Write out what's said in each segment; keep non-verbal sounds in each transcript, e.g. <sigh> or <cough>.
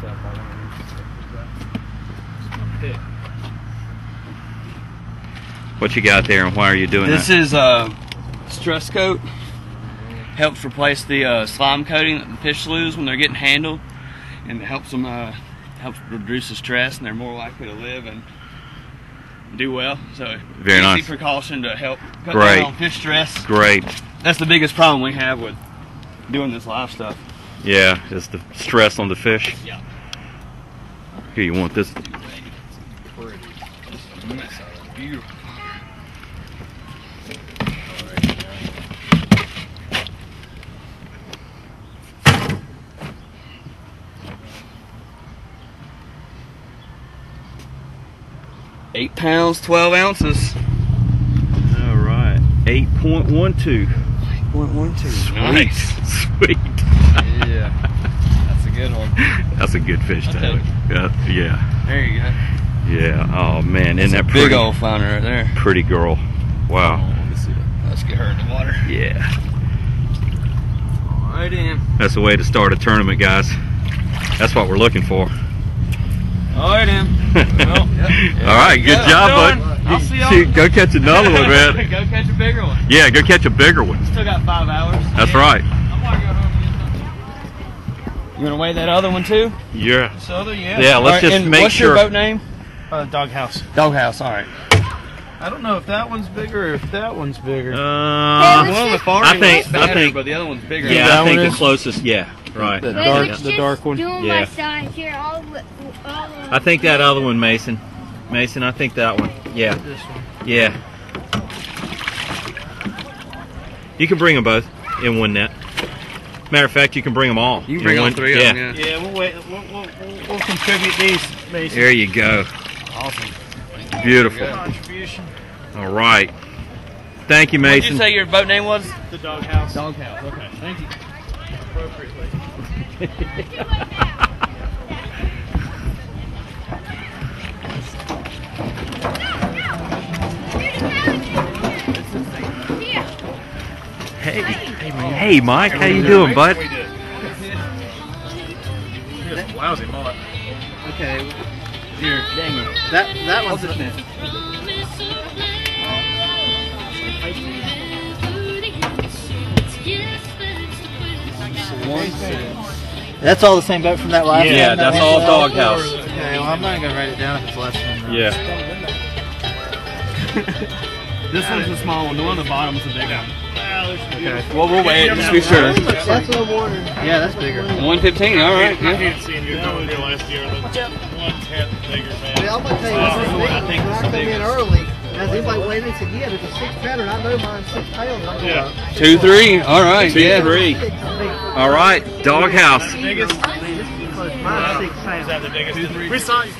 stuff I want to use. It's my pick. What you got there, and why are you doing This that? is a stress coat. Helps replace the uh, slime coating that the fish lose when they're getting handled, and it helps them uh, helps reduce the stress, and they're more likely to live and do well. So Very easy nice. precaution to help cut Great. down on fish stress. Great. That's the biggest problem we have with doing this live stuff. Yeah, is the stress on the fish. Yeah. Here, you want this? Pretty. Just a mess out of it. Beautiful. Eight pounds, twelve ounces. All right, eight point one two. Point one two. Nice, <laughs> sweet. Yeah. That's a good one. That's a good fish, Tyler. Yeah, yeah, There you go. yeah. Oh man, isn't that Big old flounder right there. Pretty girl. Wow. Oh, let me see that. Let's get her in the water. Yeah, Right in. that's the way to start a tournament, guys. That's what we're looking for. All right, in. <laughs> Well, All right, good Yeah, job, bud. I'll see y'all. <laughs> Go catch another one, man. <laughs> go catch a bigger one. Yeah, go catch a bigger one. Still got five hours. That's Yeah. right. I'm gonna go home and get something. You gonna weigh that other one too? Yeah. This other, yeah. Yeah, let's All right, just and make what's sure- your boat name? Uh, doghouse. Doghouse. All right. I don't know if that one's bigger or if that one's bigger. Uh, One of the far I end think- was I better, think- but the other one's bigger. yeah, that I think one the is? closest. Yeah, right. The dark- let's the dark one? Yeah. here. All, all I think that other one, Mason. Mason, I think that one. Yeah, This one. yeah. You can bring them both in one net. Matter of fact, you can bring them all. You can in bring all one- three yeah. of them. Yeah. Yeah, we'll wait. We'll, we'll, we'll, we'll contribute these, Mason. There you go. Awesome. Beautiful. Contribution. All right. Thank you, What did you say your boat name was? The doghouse. Doghouse. Okay. Thank you. Appropriately. <laughs> hey, Mike, how you doing, bud? Lousy mullet. Okay. Here, dang it. That that one's this net. One, two. That's all the same boat from that last Yeah, one? Yeah, that's all one? doghouse. Okay, well, I'm not going to write it down if it's less than that. Yeah. <laughs> <laughs> This one's the small one. The one on the bottom is the big one. Okay. Well, we'll wait just to be sure. That's what I wanted. Yeah, that's bigger. 115. All right. Yeah. can't see you down here last year. The one tenth bigger, man. Yeah, I'm going to tell you, This this is is what big. I think when is I the come in biggest. early, as anybody weighed in, said, yeah, there's a six pounder, I know mine's six pounds. I go, Yeah. Two, three. All right. Two, yeah. three. six feet. All right, doghouse. Biggest? Mine's six Is pounds. that the biggest? We saw you.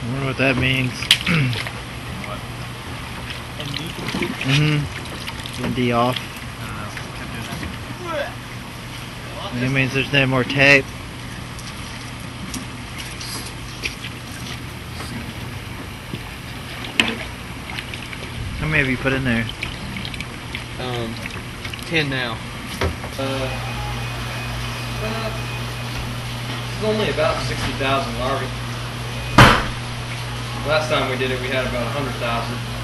I wonder what that means. mm-hmm. ND off. That means there's no more tape. How many have you put in there? Um, ten now. Uh, it's only about sixty thousand larvae. Last time we did it, we had about a hundred thousand.